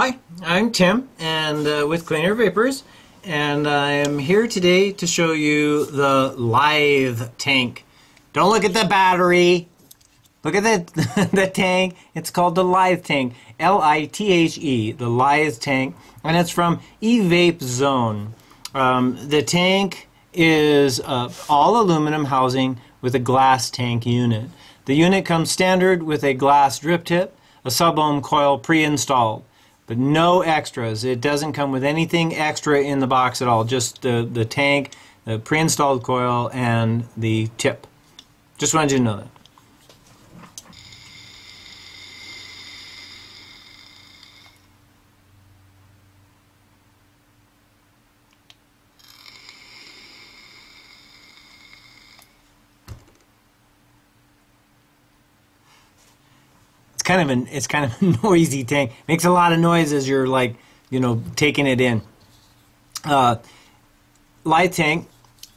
Hi, I'm Tim, and uh, with Clean Air Vapors, and I am here today to show you the Lithe tank. Don't look at the battery. Look at the the tank. It's called the Lithe tank. L-I-T-H-E, the Lithe tank, and it's from eVape Zone. Um, the tank is uh, all aluminum housing with a glass tank unit. The unit comes standard with a glass drip tip, a sub-ohm coil pre-installed, but no extras. It doesn't come with anything extra in the box at all, just the, the tank, the pre-installed coil, and the tip. Just wanted you to know that. Kind of an it's kind of a noisy tank. Makes a lot of noise as you're like you know taking it in. Uh, Lithe tank.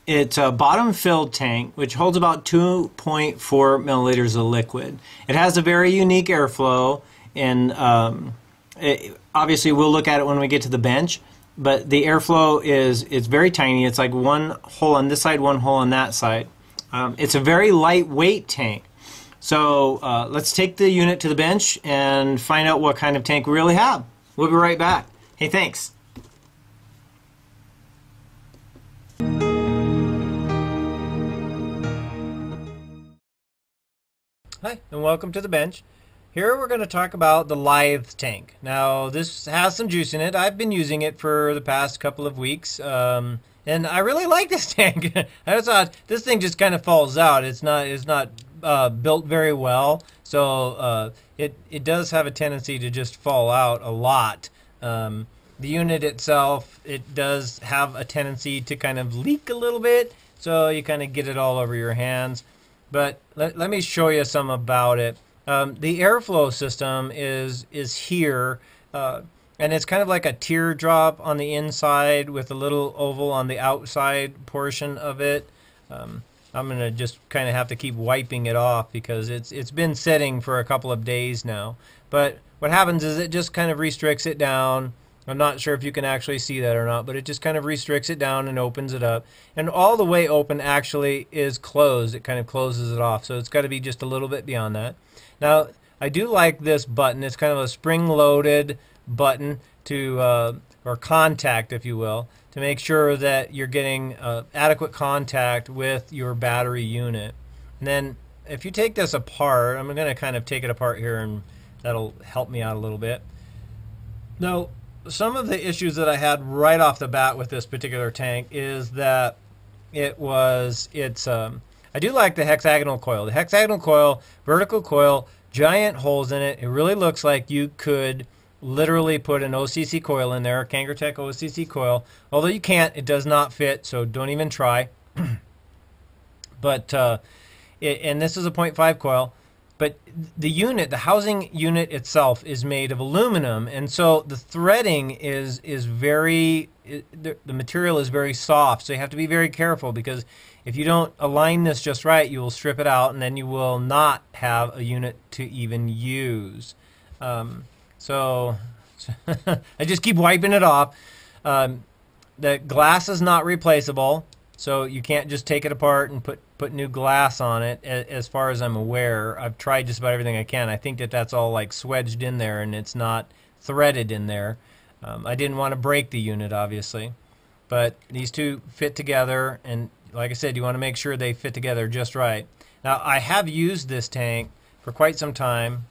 It's a bottom filled tank which holds about 2.4 milliliters of liquid. It has a very unique airflow, and um, it, obviously we'll look at it when we get to the bench. But the airflow is it's very tiny. It's like one hole on this side, one hole on that side. Um, it's a very lightweight tank. So uh, let's take the unit to the bench and find out what kind of tank we really have. We'll be right back. Hey, thanks. Hi, and welcome to the bench. Here we're going to talk about the Lithe tank. Now, this has some juice in it. I've been using it for the past couple of weeks, um, and I really like this tank. I just thought this thing just kind of falls out. It's not. It's not uh, built very well, so uh, it it does have a tendency to just fall out a lot. Um, the unit itself, it does have a tendency to kind of leak a little bit, so you kind of get it all over your hands. But let, let me show you some about it. Um, the airflow system is is here, uh, and it's kind of like a teardrop on the inside with a little oval on the outside portion of it. Um, I'm gonna just kind of have to keep wiping it off because it's it's been sitting for a couple of days now. But what happens is it just kind of restricts it down. I'm not sure if you can actually see that or not, but it just kind of restricts it down and opens it up. And all the way open actually is closed. It kind of closes it off. So it's got to be just a little bit beyond that. Now, I do like this button. It's kind of a spring-loaded button to, uh, or contact, if you will, to make sure that you're getting uh, adequate contact with your battery unit. And then if you take this apart, I'm going to kind of take it apart here and that'll help me out a little bit. Now, some of the issues that I had right off the bat with this particular tank is that it was, it's, um, I do like the hexagonal coil. The hexagonal coil, vertical coil, giant holes in it. It really looks like you could literally put an OCC coil in there, a Kangertech OCC coil. Although you can't, it does not fit, so don't even try. but, uh, it, and this is a 0.5 coil. But the unit, the housing unit itself, is made of aluminum, and so the threading is is very it, the, the material is very soft. So you have to be very careful because if you don't align this just right, you will strip it out, and then you will not have a unit to even use. Um, so I just keep wiping it off. Um, the glass is not replaceable. So you can't just take it apart and put, put new glass on it, as far as I'm aware. I've tried just about everything I can. I think that that's all like swedged in there and it's not threaded in there. Um, I didn't want to break the unit, obviously. But these two fit together, and like I said, you want to make sure they fit together just right. Now, I have used this tank for quite some time.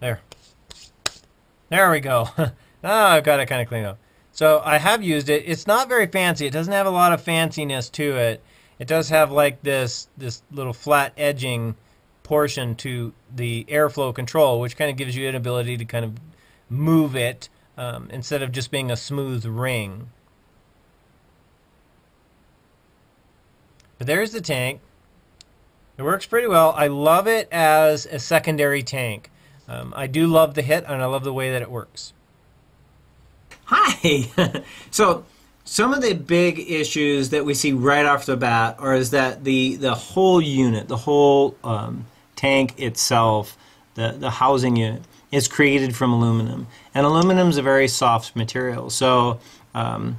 There. There we go. now I've got it kind of clean up. So I have used it. It's not very fancy. It doesn't have a lot of fanciness to it. It does have like this this little flat edging portion to the airflow control, which kind of gives you an ability to kind of move it um, instead of just being a smooth ring. But there's the tank. It works pretty well. I love it as a secondary tank. Um, I do love the hit, and I love the way that it works. Hi. so some of the big issues that we see right off the bat are is that the the whole unit, the whole um, tank itself, the the housing unit is created from aluminum, and aluminum is a very soft material. So, um,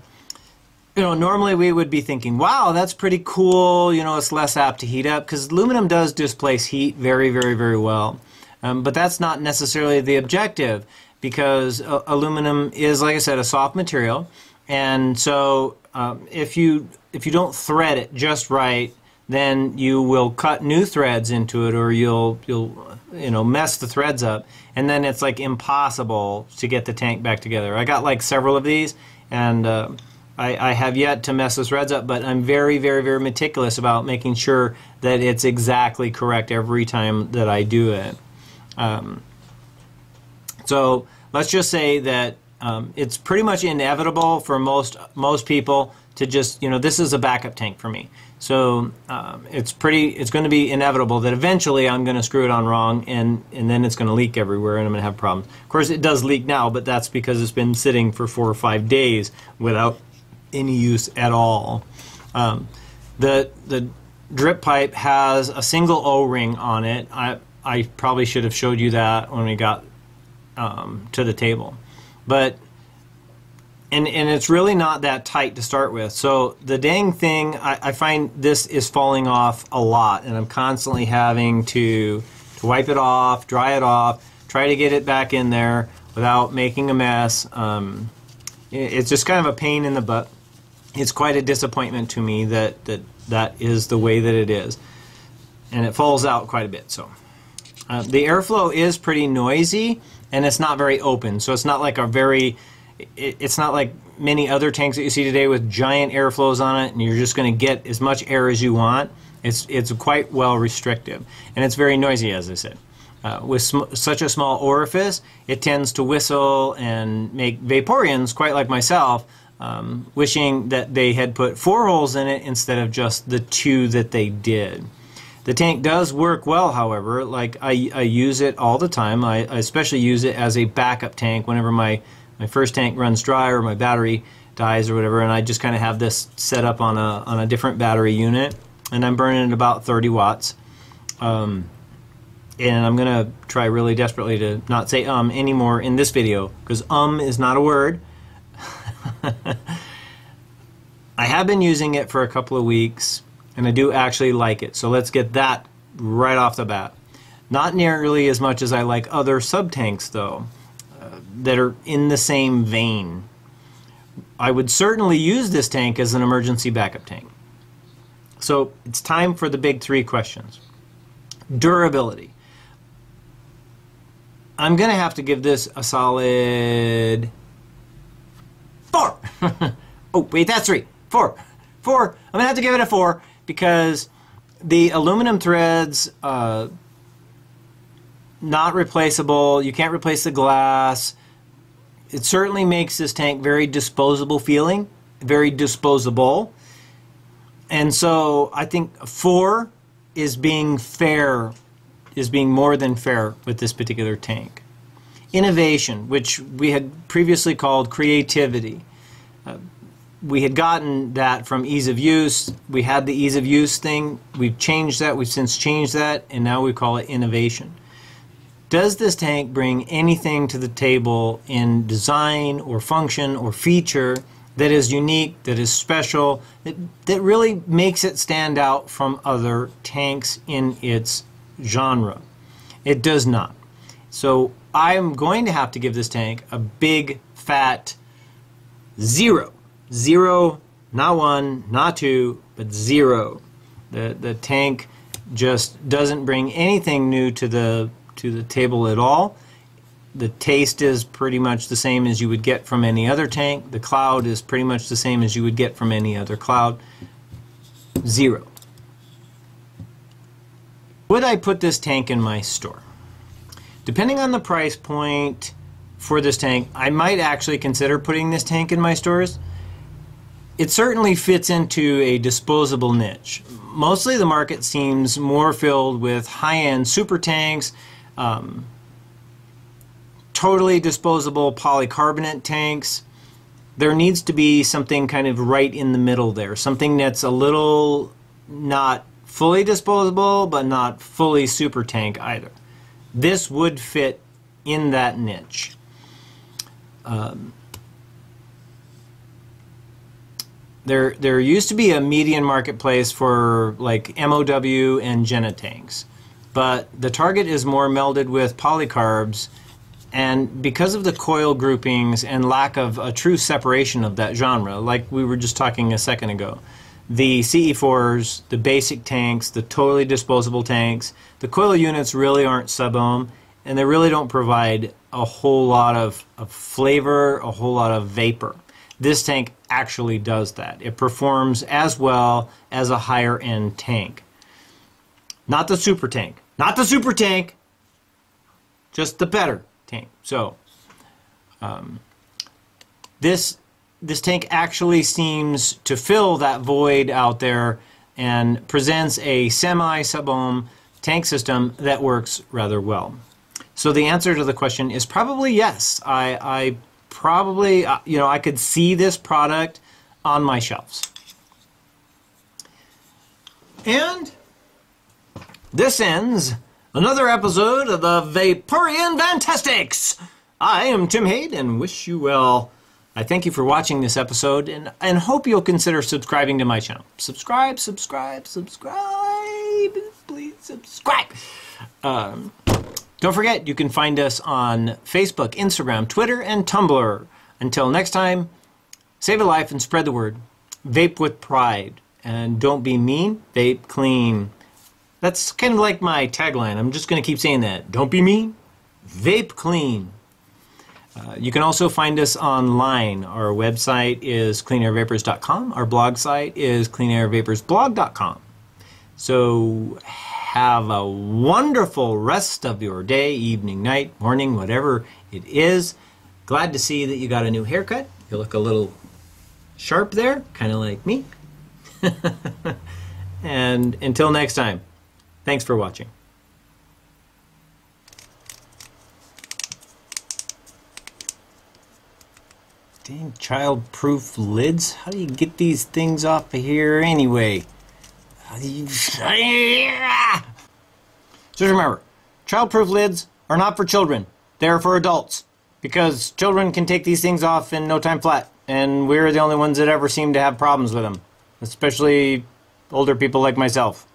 you know, normally we would be thinking, "Wow, that's pretty cool." You know, it's less apt to heat up because aluminum does displace heat very, very, very well. Um, but that's not necessarily the objective because uh, aluminum is, like I said, a soft material, and so um, if you if you don't thread it just right, then you will cut new threads into it, or you'll you'll you know mess the threads up, and then it's like impossible to get the tank back together. I got like several of these, and uh, I, I, have yet to mess the threads up, but I'm very very very meticulous about making sure that it's exactly correct every time that I do it. Um, so let's just say that um, it's pretty much inevitable for most most people to just you know this is a backup tank for me. So um, it's pretty it's going to be inevitable that eventually I'm going to screw it on wrong and and then it's going to leak everywhere and I'm going to have problems. Of course it does leak now, but that's because it's been sitting for four or five days without any use at all. Um, the the drip pipe has a single O-ring on it. I I probably should have showed you that when we got um, to the table, but and and it's really not that tight to start with. So the dang thing, I, I, find this is falling off a lot, and I'm constantly having to to wipe it off, dry it off, try to get it back in there without making a mess. Um, it, it's just kind of a pain in the butt. It's quite a disappointment to me that that that is the way that it is, and it falls out quite a bit. So. Uh, the airflow is pretty noisy and it's not very open. So it's not like a very, it, it's not like many other tanks that you see today with giant airflows on it and you're just going to get as much air as you want. It's, it's quite well restrictive and it's very noisy as I said. Uh, with such a small orifice, it tends to whistle and make Vaporeans, quite like myself, um, wishing that they had put four holes in it instead of just the two that they did. The tank does work well, however. Like I, I use it all the time. I, I especially use it as a backup tank whenever my, my first tank runs dry or my battery dies or whatever, and I just kind of have this set up on a on a different battery unit, and I'm burning about 30 watts. Um, and I'm gonna try really desperately to not say um anymore in this video because um is not a word. I have been using it for a couple of weeks and I do actually like it. So let's get that right off the bat. Not nearly as much as I like other sub tanks, though, uh, that are in the same vein. I would certainly use this tank as an emergency backup tank. So it's time for the big three questions. Durability. I'm going to have to give this a solid four. oh, wait, that's three. Four. Four. I'm going to have to give it a four because the aluminum threads uh, not replaceable. You can't replace the glass. It certainly makes this tank very disposable feeling, very disposable. And so I think four is being fair, is being more than fair with this particular tank. Innovation, which we had previously called creativity. Uh, we had gotten that from ease of use. We had the ease of use thing. We've changed that. We've since changed that, and now we call it innovation. Does this tank bring anything to the table in design or function or feature that is unique, that is special, that, that really makes it stand out from other tanks in its genre? It does not. So I'm going to have to give this tank a big fat zero zero, not one, not two, but zero. The the tank just doesn't bring anything new to the to the table at all. The taste is pretty much the same as you would get from any other tank. The cloud is pretty much the same as you would get from any other cloud. Zero. Would I put this tank in my store? Depending on the price point for this tank, I might actually consider putting this tank in my stores it certainly fits into a disposable niche. Mostly the market seems more filled with high end super tanks, um, totally disposable polycarbonate tanks. There needs to be something kind of right in the middle there, something that's a little not fully disposable but not fully super tank either. This would fit in that niche. Um, there, there used to be a median marketplace for like MOW and Gena tanks, but the target is more melded with polycarbs, and because of the coil groupings and lack of a true separation of that genre, like we were just talking a second ago, the CE4s, the basic tanks, the totally disposable tanks, the coil units really aren't sub-ohm, and they really don't provide a whole lot of, of flavor, a whole lot of vapor. This tank actually does that. It performs as well as a higher end tank. Not the super tank. Not the super tank. Just the better tank. So, um, this this tank actually seems to fill that void out there and presents a semi sub-ohm tank system that works rather well. So the answer to the question is probably yes. I, I probably, uh, you know, I could see this product on my shelves. And this ends another episode of the Vaporeon Fantastics. I am Tim Haid and wish you well. I thank you for watching this episode and, and hope you'll consider subscribing to my channel. Subscribe, subscribe, subscribe. Please subscribe. Um, don't forget, you can find us on Facebook, Instagram, Twitter, and Tumblr. Until next time, save a life and spread the word. Vape with pride. And don't be mean, vape clean. That's kind of like my tagline. I'm just going to keep saying that. Don't be mean, vape clean. Uh, you can also find us online. Our website is cleanairvapors.com. Our blog site is cleanairvaporsblog.com. So have a wonderful rest of your day, evening, night, morning, whatever it is. Glad to see that you got a new haircut. You look a little sharp there, kind of like me. and until next time, thanks for watching. Dang child-proof lids. How do you get these things off of here anyway? Just remember, child-proof lids are not for children. They're for adults. Because children can take these things off in no time flat. And we're the only ones that ever seem to have problems with them. Especially older people like myself.